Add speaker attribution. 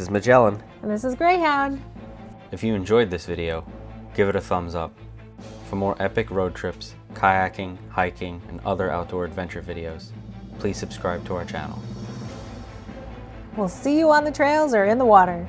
Speaker 1: This is Magellan.
Speaker 2: And this is Greyhound.
Speaker 1: If you enjoyed this video, give it a thumbs up. For more epic road trips, kayaking, hiking, and other outdoor adventure videos, please subscribe to our channel.
Speaker 2: We'll see you on the trails or in the water.